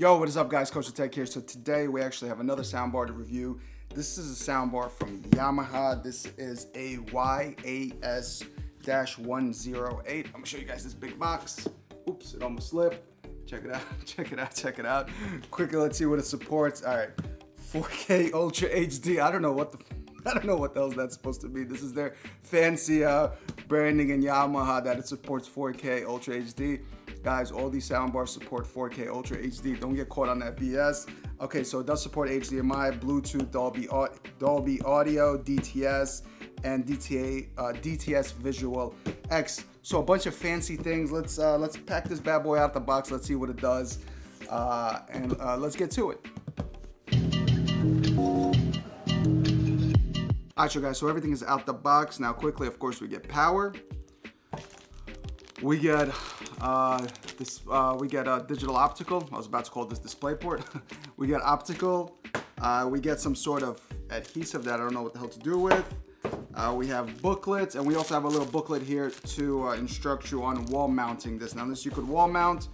Yo, what is up guys? KosherTech here. So today we actually have another soundbar to review. This is a soundbar from Yamaha. This is a YAS-108. I'm gonna show you guys this big box. Oops, it almost slipped. Check it out, check it out, check it out. Quickly, let's see what it supports. All right, 4K Ultra HD. I don't know what the I don't know what hell that's supposed to be. This is their fancy uh, branding in Yamaha that it supports 4K Ultra HD. Guys, all these soundbars support 4K Ultra HD. Don't get caught on that BS. Okay, so it does support HDMI, Bluetooth, Dolby, Dolby Audio, DTS, and DTA, uh, DTS Virtual X. So a bunch of fancy things. Let's uh, let's pack this bad boy out of the box. Let's see what it does, uh, and uh, let's get to it. Alright, so guys, so everything is out the box. Now quickly, of course, we get power. We get uh, this, uh, we get a digital optical. I was about to call this display port. we get optical. Uh, we get some sort of adhesive that I don't know what the hell to do with. Uh, we have booklets, and we also have a little booklet here to uh, instruct you on wall mounting this. Now this you could wall mount.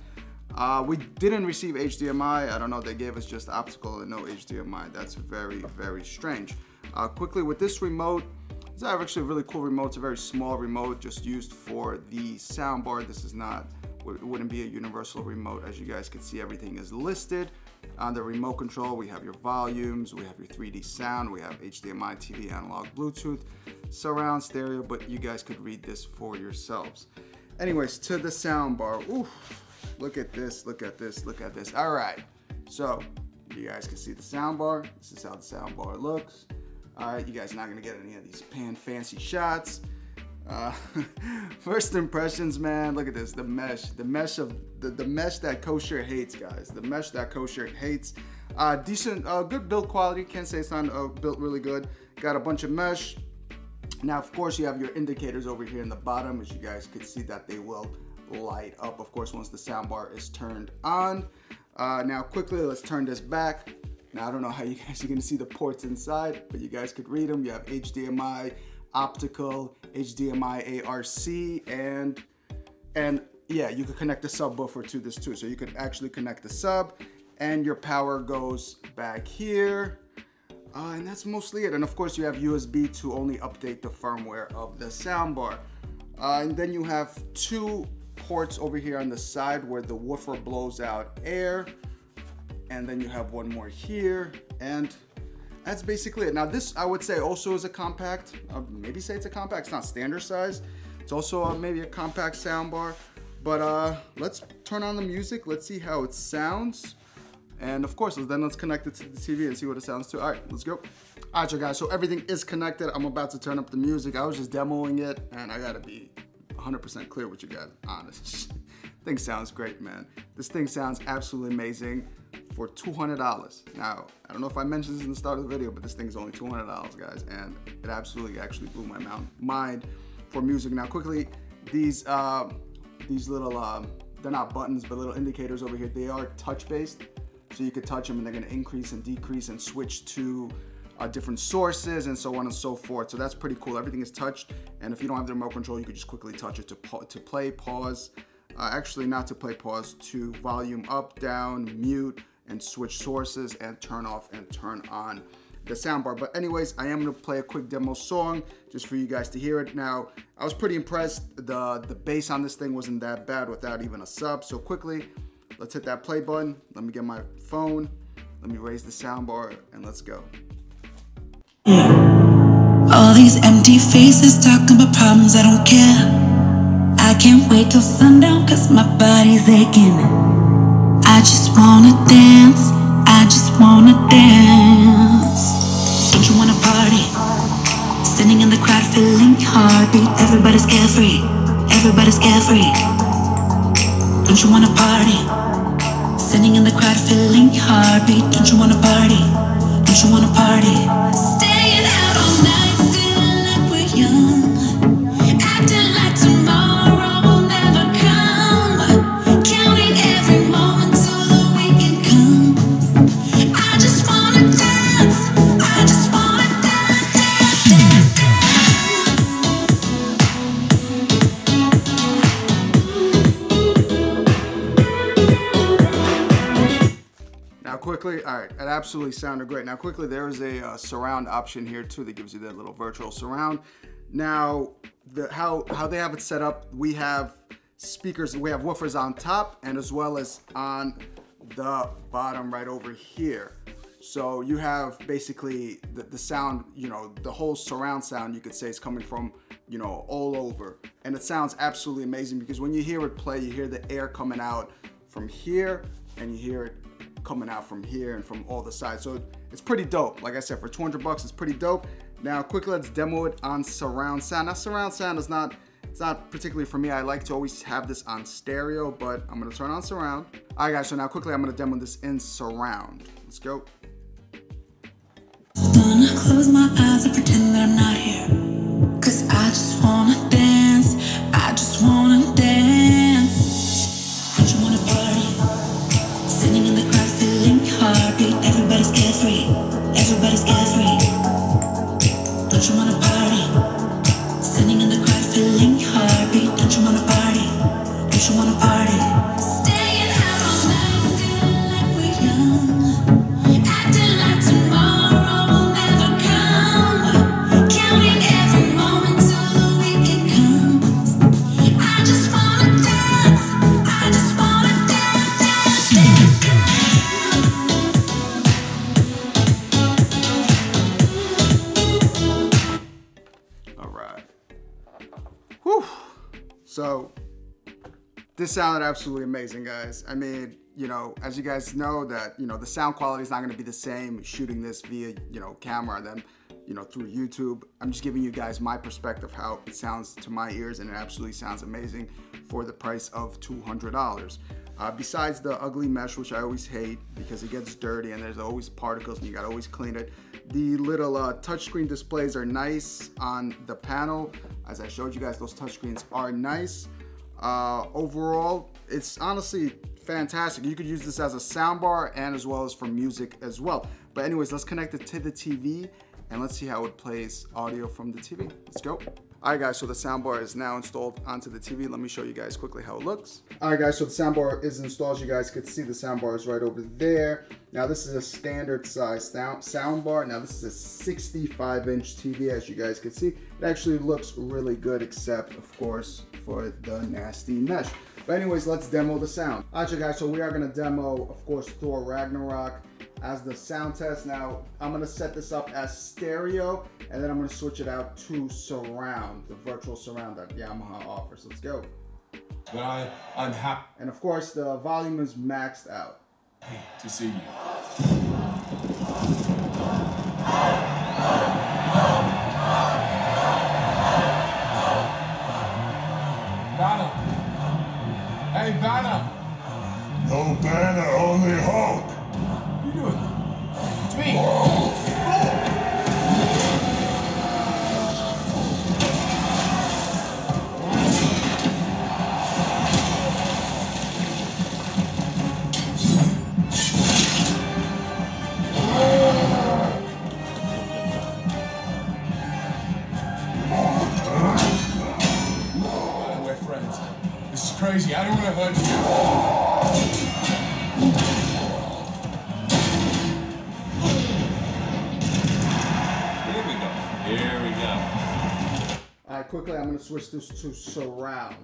Uh, we didn't receive HDMI. I don't know, they gave us just optical and no HDMI. That's very, very strange. Uh, quickly with this remote, it's actually a really cool remote. It's a very small remote just used for the soundbar. This is not, it wouldn't be a universal remote. As you guys can see, everything is listed. On the remote control, we have your volumes, we have your 3D sound, we have HDMI, TV, analog, Bluetooth, surround stereo, but you guys could read this for yourselves. Anyways, to the soundbar. Oof, look at this, look at this, look at this. All right, so you guys can see the soundbar. This is how the soundbar looks. All right, you guys not gonna get any of these pan fancy shots. Uh, first impressions, man, look at this, the mesh, the mesh of, the, the mesh that kosher hates, guys. The mesh that kosher hates. Uh, decent, uh, good build quality, can't say it's not uh, built really good. Got a bunch of mesh. Now, of course, you have your indicators over here in the bottom, as you guys could see that they will light up, of course, once the soundbar is turned on. Uh, now, quickly, let's turn this back. Now, I don't know how you guys are gonna see the ports inside, but you guys could read them. You have HDMI, optical, HDMI ARC, and, and yeah, you could connect the subwoofer to this too. So you could actually connect the sub and your power goes back here. Uh, and that's mostly it. And of course you have USB to only update the firmware of the soundbar. Uh, and then you have two ports over here on the side where the woofer blows out air and then you have one more here and that's basically it. Now this I would say also is a compact, uh, maybe say it's a compact, it's not standard size. It's also a, maybe a compact soundbar, but uh, let's turn on the music. Let's see how it sounds. And of course, then let's connect it to the TV and see what it sounds to. All right, let's go. All right, so guys, so everything is connected. I'm about to turn up the music. I was just demoing it and I gotta be 100% clear with you guys, honest. thing sounds great, man. This thing sounds absolutely amazing for $200. Now, I don't know if I mentioned this in the start of the video, but this thing's only $200, guys, and it absolutely actually blew my mind for music. Now, quickly, these uh, these little, uh, they're not buttons, but little indicators over here, they are touch-based, so you could touch them and they're gonna increase and decrease and switch to uh, different sources and so on and so forth. So that's pretty cool. Everything is touched, and if you don't have the remote control, you could just quickly touch it to, to play, pause, uh, actually not to play pause, to volume up, down, mute, and switch sources and turn off and turn on the soundbar. But anyways, I am gonna play a quick demo song just for you guys to hear it. Now, I was pretty impressed. The, the bass on this thing wasn't that bad without even a sub. So quickly, let's hit that play button. Let me get my phone. Let me raise the soundbar and let's go. All these empty faces talking about problems I don't care. I can't wait till sundown cause my body's aching. I just wanna dance, I just wanna dance. Don't you wanna party? Standing in the crowd, feeling heartbeat. Everybody's carefree, everybody's carefree. Don't you wanna party? Standing in the crowd, feeling heartbeat. Don't you wanna party? Don't you wanna party? Quickly, all right, it absolutely sounded great. Now quickly, there is a uh, surround option here too that gives you that little virtual surround. Now, the how how they have it set up, we have speakers, we have woofers on top and as well as on the bottom right over here. So you have basically the, the sound, you know, the whole surround sound you could say is coming from, you know, all over. And it sounds absolutely amazing because when you hear it play, you hear the air coming out from here and you hear it coming out from here and from all the sides. So it's pretty dope. Like I said, for 200 bucks, it's pretty dope. Now quickly, let's demo it on surround sound. Now surround sound is not, it's not particularly for me. I like to always have this on stereo, but I'm gonna turn on surround. All right guys, so now quickly I'm gonna demo this in surround. Let's go. So this sounded absolutely amazing, guys. I mean, you know, as you guys know that, you know, the sound quality is not going to be the same shooting this via, you know, camera than, you know, through YouTube. I'm just giving you guys my perspective how it sounds to my ears and it absolutely sounds amazing for the price of $200. Uh, besides the ugly mesh, which I always hate because it gets dirty and there's always particles and you gotta always clean it. The little uh, touchscreen displays are nice on the panel. As I showed you guys, those touchscreens are nice. Uh, overall, it's honestly fantastic. You could use this as a soundbar and as well as for music as well. But anyways, let's connect it to the TV and let's see how it plays audio from the TV. Let's go. All right guys, so the soundbar is now installed onto the TV. Let me show you guys quickly how it looks. All right guys, so the soundbar is installed. You guys can see the soundbar is right over there. Now this is a standard size sound soundbar. Now this is a 65 inch TV as you guys can see. It actually looks really good except of course for the nasty mesh. But anyways, let's demo the sound. All right, you guys, so we are gonna demo, of course, Thor Ragnarok as the sound test. Now, I'm gonna set this up as stereo, and then I'm gonna switch it out to surround, the virtual surround that Yamaha offers. Let's go. But I, I'm happy And of course, the volume is maxed out. to see you. Here we go. All right, quickly, I'm gonna switch this to surround.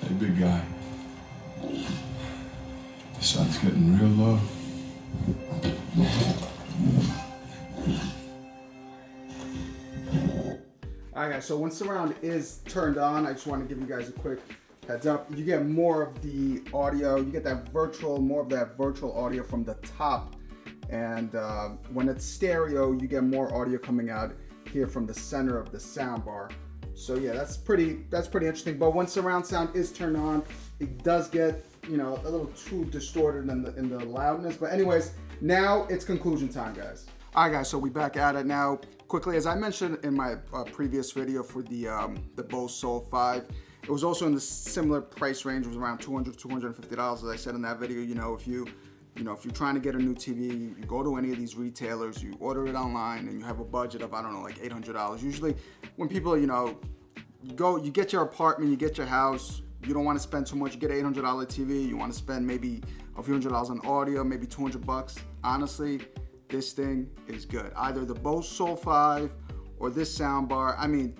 Hey, big guy. The sun's getting real low. All right, guys. So once the round is turned on, I just want to give you guys a quick heads up. You get more of the audio. You get that virtual, more of that virtual audio from the top. And uh, when it's stereo, you get more audio coming out here from the center of the sound bar. So yeah, that's pretty that's pretty interesting. But when surround sound is turned on, it does get you know a little too distorted in the in the loudness. But anyways, now it's conclusion time, guys. All right, guys, so we back at it now. Quickly, as I mentioned in my uh, previous video for the um, the Bose Solo 5, it was also in the similar price range. It was around 200 $250. As I said in that video, you know, if you you know, if you're trying to get a new TV, you go to any of these retailers, you order it online, and you have a budget of I don't know, like $800. Usually, when people, you know, you go, you get your apartment, you get your house, you don't want to spend too much. You get an $800 TV, you want to spend maybe a few hundred dollars on audio, maybe 200 bucks. Honestly, this thing is good. Either the Bose Solo 5 or this soundbar. I mean,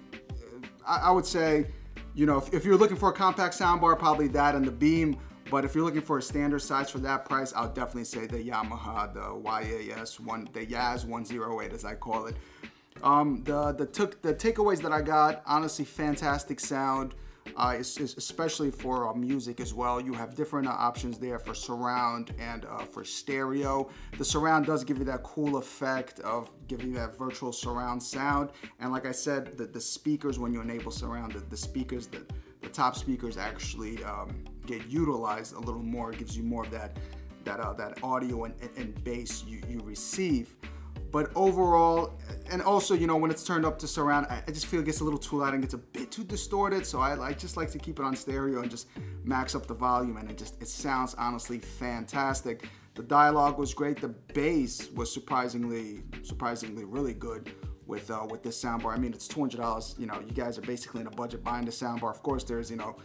I, I would say, you know, if, if you're looking for a compact soundbar, probably that and the Beam but if you're looking for a standard size for that price, I'll definitely say the Yamaha, the YAS one, the Yaz 108 as I call it. Um, the the took the takeaways that I got, honestly, fantastic sound. Uh, it's, it's especially for uh, music as well. You have different uh, options there for surround and uh, for stereo. The surround does give you that cool effect of giving you that virtual surround sound. And like I said, the, the speakers, when you enable surround, the, the speakers, the, the top speakers actually um, get utilized a little more. It gives you more of that that uh, that audio and, and bass you, you receive. But overall, and also, you know, when it's turned up to surround, I, I just feel it gets a little too loud and gets a bit too distorted. So I, I just like to keep it on stereo and just max up the volume and it just, it sounds honestly fantastic. The dialogue was great. The bass was surprisingly, surprisingly really good with uh, with this soundbar. I mean, it's $200. You know, you guys are basically in a budget buying the soundbar. Of course, there's, you know,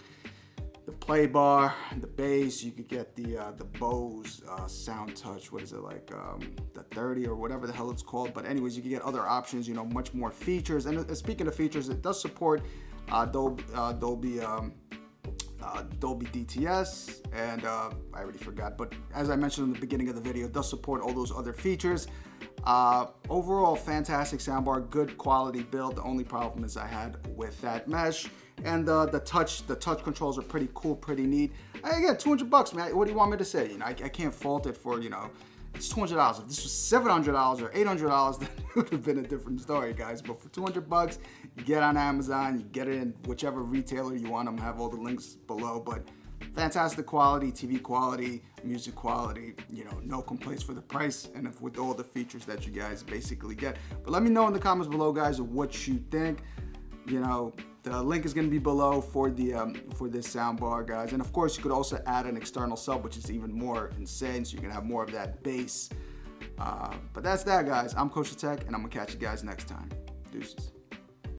Playbar, the bass. You could get the uh, the Bose uh, SoundTouch. What is it like? Um, the 30 or whatever the hell it's called. But anyways, you can get other options. You know, much more features. And uh, speaking of features, it does support uh, Dolby, uh, Dolby um, uh, Dolby DTS, and I already forgot, but as I mentioned in the beginning of the video, it does support all those other features. Uh, overall, fantastic soundbar, good quality build. The only problem is I had with that mesh, and uh, the touch, the touch controls are pretty cool, pretty neat. I get 200 bucks, man. What do you want me to say? You know, I, I can't fault it for you know it's $200. If this was $700 or $800, then it would have been a different story, guys. But for 200 bucks, you get on Amazon, you get it in whichever retailer you want them, have all the links below. But fantastic quality, TV quality, music quality, you know, no complaints for the price and with all the features that you guys basically get. But let me know in the comments below, guys, what you think. You know, the link is going to be below for the um, for this soundbar, guys. And of course, you could also add an external sub, which is even more insane. So you can have more of that bass. Uh, but that's that, guys. I'm KosherTech, and I'm gonna catch you guys next time. Deuces.